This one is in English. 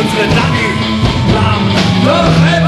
unsere Nanny nahm doch immer